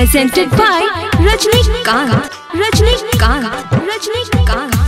Presented by Rajinikanth Rajinikanth Rajinikanth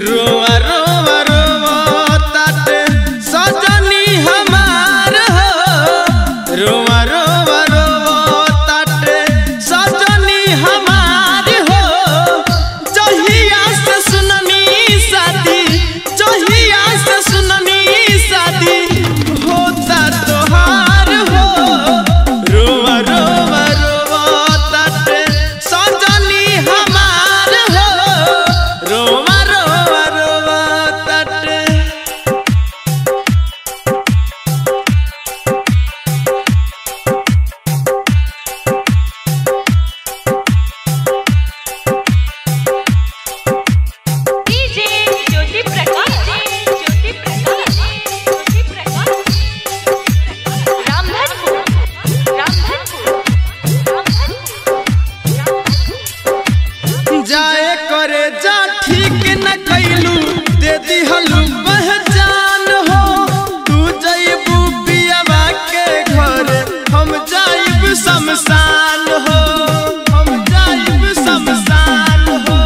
robar जाए करे जा, ठीक न कैलू। दे दी हलू पहचान हो। तू जइबू बियावा के घर, हम जाइब शमशान हो। हम जाइब शमशान हो।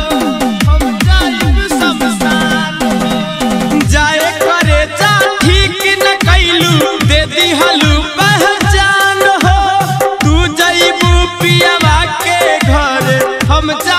हम जाइब शमशान हो। जाए करे जा, ठीक न कैलू। दे दी हलू पहचान हो। तू जइबू पियावा के घर, हम जा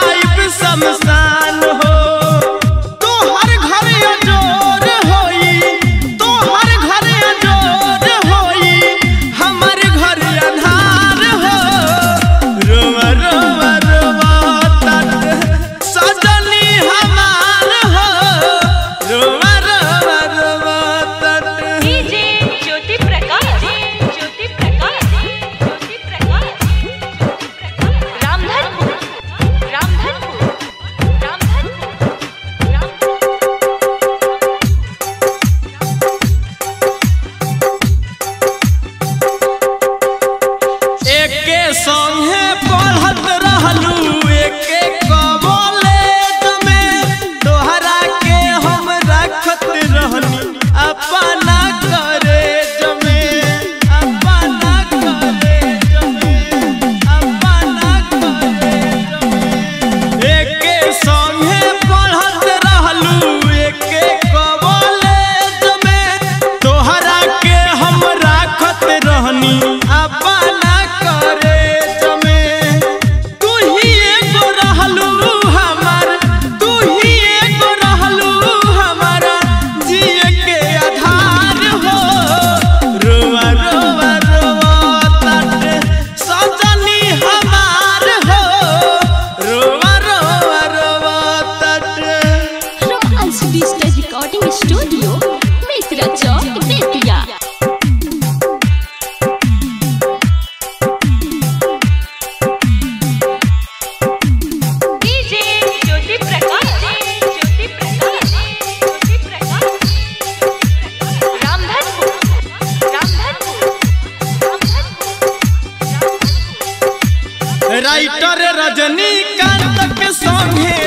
राइटर रजनीकांत के संगे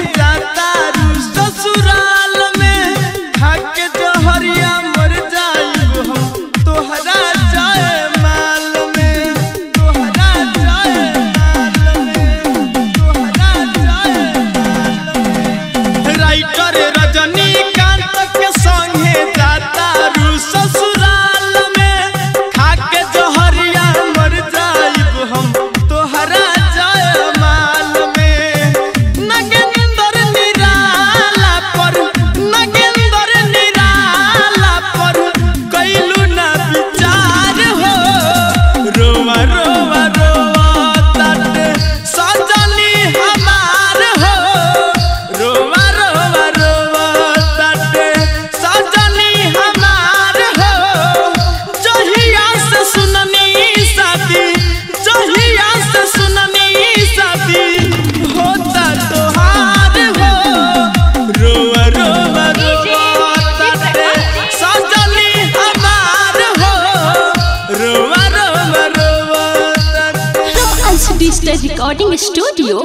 रिकॉर्डिंग स्टूडियो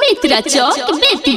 मित्रा चौक बेतिया